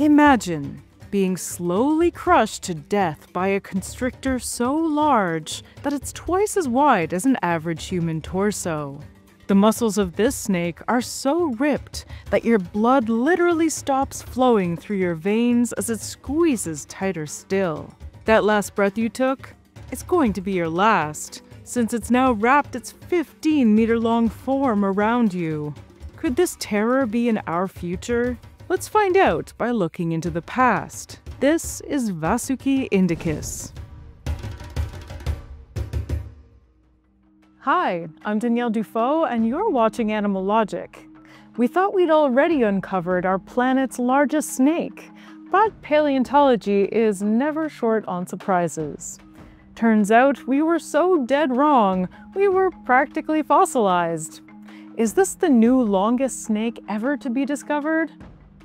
Imagine being slowly crushed to death by a constrictor so large that it's twice as wide as an average human torso. The muscles of this snake are so ripped that your blood literally stops flowing through your veins as it squeezes tighter still. That last breath you took, it's going to be your last, since it's now wrapped its 15 meter long form around you. Could this terror be in our future? Let's find out by looking into the past. This is Vasuki indicus. Hi, I'm Danielle Dufault, and you're watching Animalogic. We thought we'd already uncovered our planet's largest snake, but paleontology is never short on surprises. Turns out we were so dead wrong, we were practically fossilized. Is this the new longest snake ever to be discovered?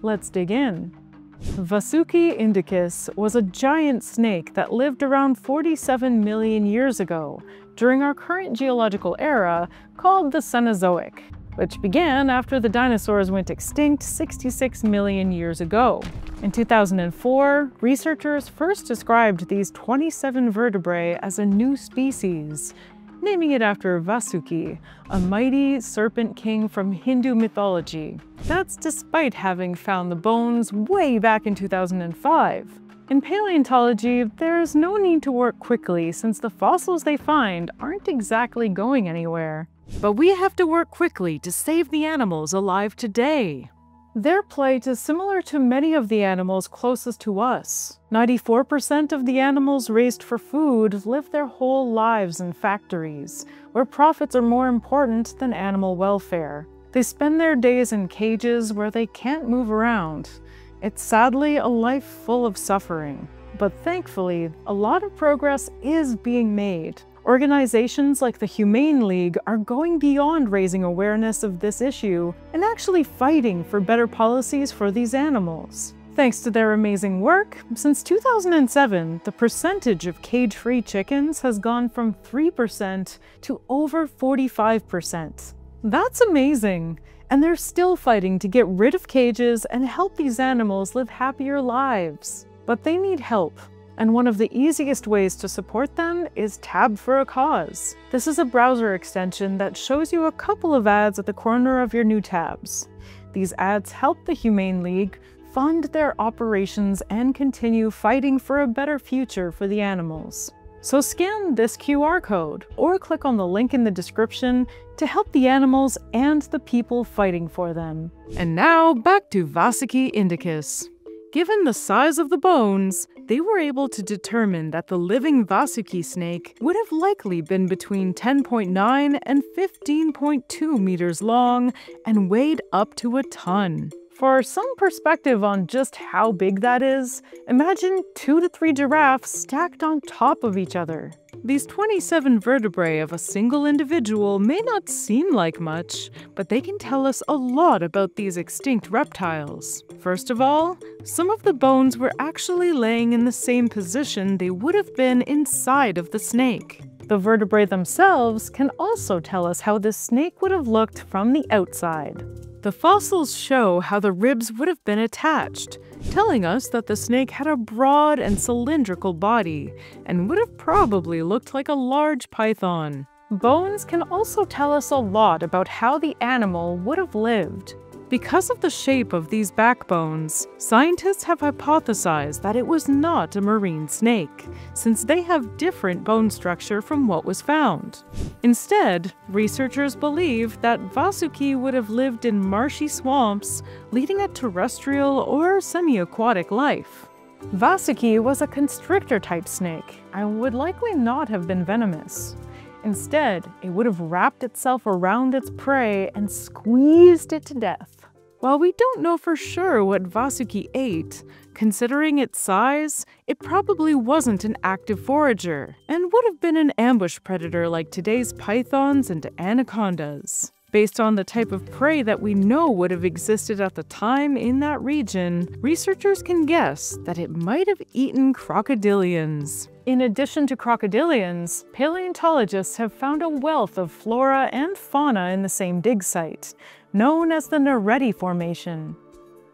Let's dig in. Vasuki indicus was a giant snake that lived around 47 million years ago, during our current geological era called the Cenozoic, which began after the dinosaurs went extinct 66 million years ago. In 2004, researchers first described these 27 vertebrae as a new species, naming it after Vasuki, a mighty serpent king from Hindu mythology. That's despite having found the bones way back in 2005. In paleontology, there's no need to work quickly since the fossils they find aren't exactly going anywhere. But we have to work quickly to save the animals alive today. Their plight is similar to many of the animals closest to us. 94% of the animals raised for food live their whole lives in factories, where profits are more important than animal welfare. They spend their days in cages where they can't move around, it's sadly a life full of suffering, but thankfully, a lot of progress is being made. Organizations like the Humane League are going beyond raising awareness of this issue and actually fighting for better policies for these animals. Thanks to their amazing work, since 2007, the percentage of cage-free chickens has gone from 3% to over 45%. That's amazing! and they're still fighting to get rid of cages and help these animals live happier lives. But they need help, and one of the easiest ways to support them is Tab for a Cause. This is a browser extension that shows you a couple of ads at the corner of your new tabs. These ads help the Humane League fund their operations and continue fighting for a better future for the animals. So scan this QR code or click on the link in the description to help the animals and the people fighting for them. And now back to Vasuki indicus. Given the size of the bones, they were able to determine that the living Vasuki snake would have likely been between 10.9 and 15.2 meters long and weighed up to a ton. For some perspective on just how big that is, imagine two to three giraffes stacked on top of each other. These 27 vertebrae of a single individual may not seem like much, but they can tell us a lot about these extinct reptiles. First of all, some of the bones were actually laying in the same position they would have been inside of the snake. The vertebrae themselves can also tell us how this snake would have looked from the outside. The fossils show how the ribs would have been attached, telling us that the snake had a broad and cylindrical body and would have probably looked like a large python. Bones can also tell us a lot about how the animal would have lived. Because of the shape of these backbones, scientists have hypothesized that it was not a marine snake, since they have different bone structure from what was found. Instead, researchers believe that Vasuki would have lived in marshy swamps, leading a terrestrial or semi-aquatic life. Vasuki was a constrictor-type snake and would likely not have been venomous. Instead, it would have wrapped itself around its prey and squeezed it to death. While we don't know for sure what Vasuki ate, considering its size, it probably wasn't an active forager and would have been an ambush predator like today's pythons and anacondas. Based on the type of prey that we know would have existed at the time in that region, researchers can guess that it might have eaten crocodilians. In addition to crocodilians, paleontologists have found a wealth of flora and fauna in the same dig site, known as the Naredi Formation.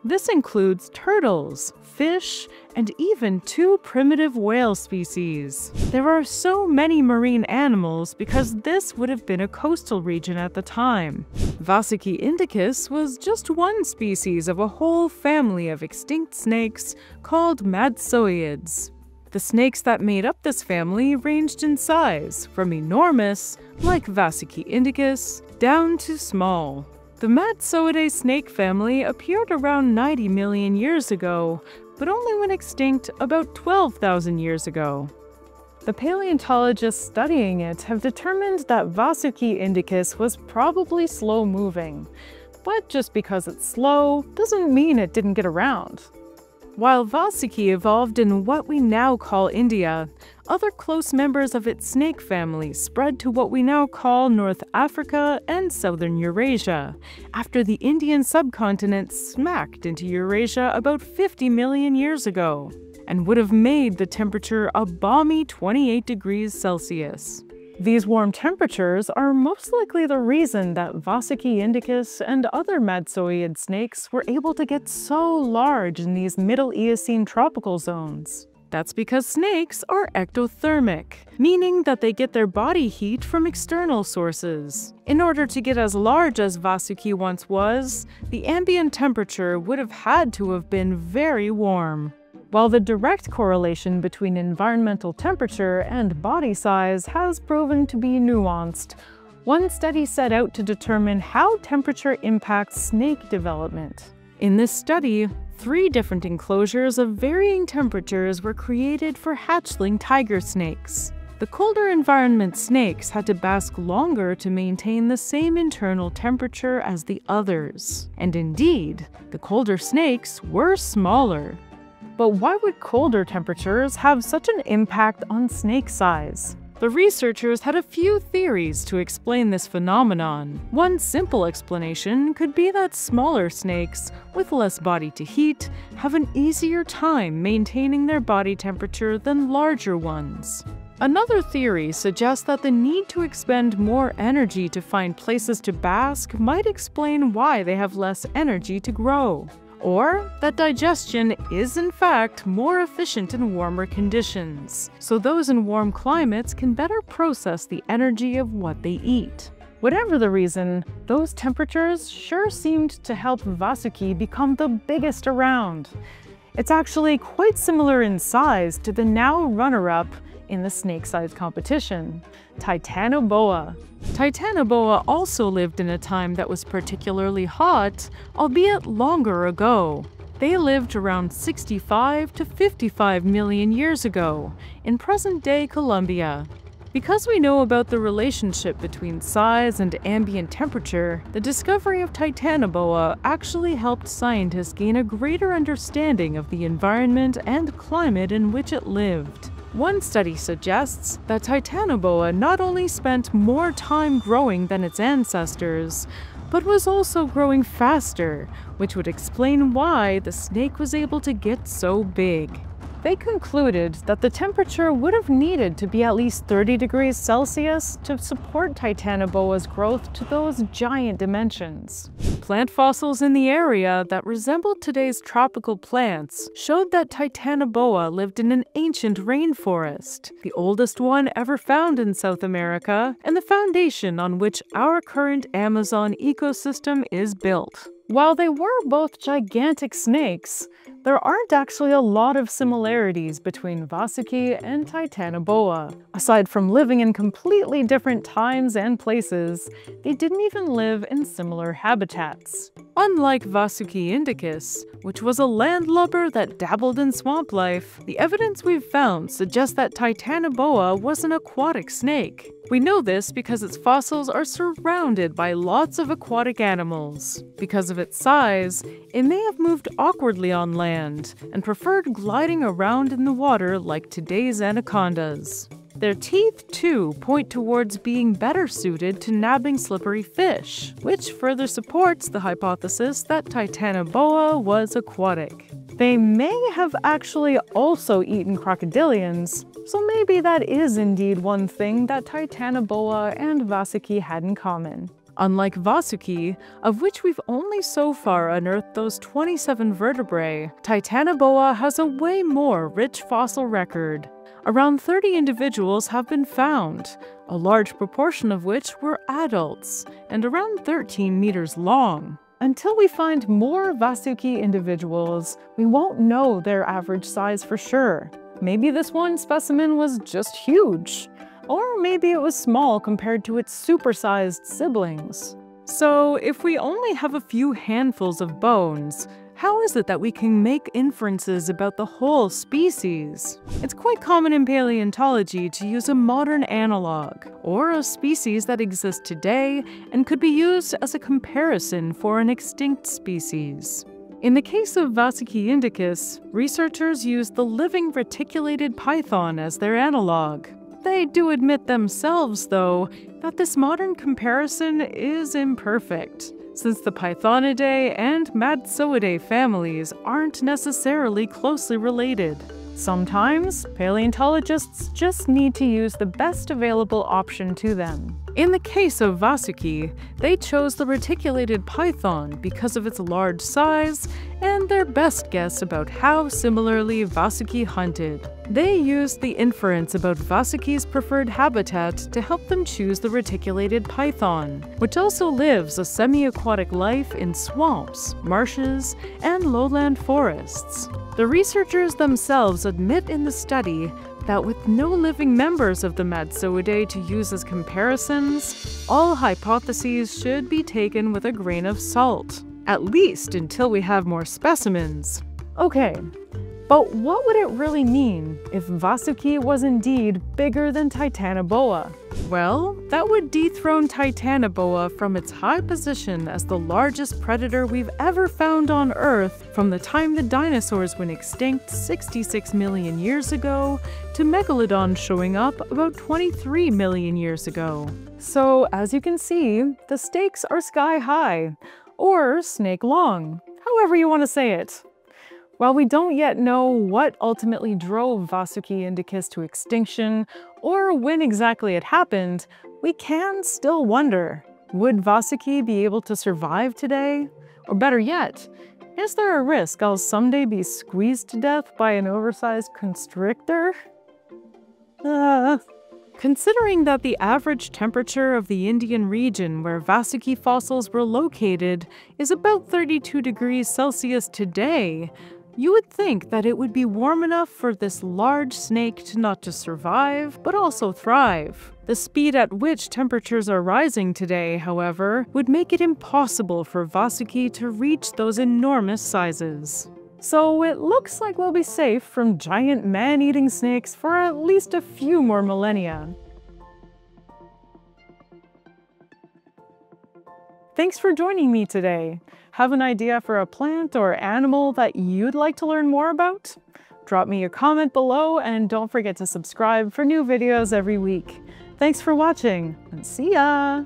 This includes turtles, fish, and even two primitive whale species. There are so many marine animals because this would have been a coastal region at the time. Vasuki indicus was just one species of a whole family of extinct snakes called Madtsoiids. The snakes that made up this family ranged in size, from enormous, like Vasuki indicus, down to small. The Madtsoiidae snake family appeared around 90 million years ago, but only went extinct about 12,000 years ago. The paleontologists studying it have determined that Vasuki indicus was probably slow-moving, but just because it's slow doesn't mean it didn't get around. While Vasuki evolved in what we now call India, other close members of its snake family spread to what we now call North Africa and southern Eurasia, after the Indian subcontinent smacked into Eurasia about 50 million years ago, and would have made the temperature a balmy 28 degrees Celsius. These warm temperatures are most likely the reason that Vasuki indicus and other Madtsoiid snakes were able to get so large in these Middle Eocene tropical zones. That's because snakes are ectothermic, meaning that they get their body heat from external sources. In order to get as large as Vasuki once was, the ambient temperature would have had to have been very warm. While the direct correlation between environmental temperature and body size has proven to be nuanced, one study set out to determine how temperature impacts snake development. In this study, three different enclosures of varying temperatures were created for hatchling tiger snakes. The colder environment snakes had to bask longer to maintain the same internal temperature as the others. And indeed, the colder snakes were smaller. But why would colder temperatures have such an impact on snake size? The researchers had a few theories to explain this phenomenon. One simple explanation could be that smaller snakes, with less body to heat, have an easier time maintaining their body temperature than larger ones. Another theory suggests that the need to expend more energy to find places to bask might explain why they have less energy to grow or that digestion is in fact more efficient in warmer conditions, so those in warm climates can better process the energy of what they eat. Whatever the reason, those temperatures sure seemed to help Vasuki become the biggest around. It's actually quite similar in size to the now runner-up in the snake size competition, Titanoboa. Titanoboa also lived in a time that was particularly hot, albeit longer ago. They lived around 65 to 55 million years ago, in present-day Colombia. Because we know about the relationship between size and ambient temperature, the discovery of Titanoboa actually helped scientists gain a greater understanding of the environment and climate in which it lived. One study suggests that Titanoboa not only spent more time growing than its ancestors, but was also growing faster, which would explain why the snake was able to get so big. They concluded that the temperature would have needed to be at least 30 degrees Celsius to support Titanoboa's growth to those giant dimensions. Plant fossils in the area that resembled today's tropical plants showed that Titanoboa lived in an ancient rainforest, the oldest one ever found in South America, and the foundation on which our current Amazon ecosystem is built. While they were both gigantic snakes, there aren't actually a lot of similarities between Vasuki and Titanoboa. Aside from living in completely different times and places, they didn't even live in similar habitats. Unlike Vasuki indicus, which was a landlubber that dabbled in swamp life, the evidence we've found suggests that Titanoboa was an aquatic snake. We know this because its fossils are surrounded by lots of aquatic animals. Because of its size, it may have moved awkwardly on land and preferred gliding around in the water like today's anacondas. Their teeth, too, point towards being better suited to nabbing slippery fish, which further supports the hypothesis that Titanoboa was aquatic. They may have actually also eaten crocodilians, so maybe that is indeed one thing that Titanoboa and Vasuki had in common. Unlike Vasuki, of which we've only so far unearthed those 27 vertebrae, Titanoboa has a way more rich fossil record. Around 30 individuals have been found, a large proportion of which were adults, and around 13 meters long. Until we find more Vasuki individuals, we won't know their average size for sure. Maybe this one specimen was just huge, or maybe it was small compared to its supersized siblings. So if we only have a few handfuls of bones, how is it that we can make inferences about the whole species? It's quite common in paleontology to use a modern analog, or a species that exists today and could be used as a comparison for an extinct species. In the case of Vasuki indicus, researchers used the living reticulated python as their analog. They do admit themselves, though, that this modern comparison is imperfect since the Pythonidae and Madtsoiidae families aren't necessarily closely related. Sometimes, paleontologists just need to use the best available option to them. In the case of Vasuki, they chose the reticulated python because of its large size and their best guess about how similarly Vasuki hunted. They used the inference about Vasuki's preferred habitat to help them choose the reticulated python, which also lives a semi-aquatic life in swamps, marshes, and lowland forests. The researchers themselves admit in the study that with no living members of the Madtsoiidae to use as comparisons, all hypotheses should be taken with a grain of salt, at least until we have more specimens. Okay, but what would it really mean if Vasuki was indeed bigger than Titanoboa? Well, that would dethrone Titanoboa from its high position as the largest predator we've ever found on Earth from the time the dinosaurs went extinct 66 million years ago to Megalodon showing up about 23 million years ago. So, as you can see, the stakes are sky high, or snake long, however you want to say it. While we don't yet know what ultimately drove Vasuki indicus to extinction or when exactly it happened, we can still wonder, would Vasuki be able to survive today? Or better yet, is there a risk I'll someday be squeezed to death by an oversized constrictor? Uh, Considering that the average temperature of the Indian region where Vasuki fossils were located is about 32 degrees Celsius today, you would think that it would be warm enough for this large snake to not just survive, but also thrive. The speed at which temperatures are rising today, however, would make it impossible for Vasuki to reach those enormous sizes. So it looks like we'll be safe from giant man-eating snakes for at least a few more millennia. Thanks for joining me today. Have an idea for a plant or animal that you'd like to learn more about? Drop me a comment below and don't forget to subscribe for new videos every week. Thanks for watching and see ya!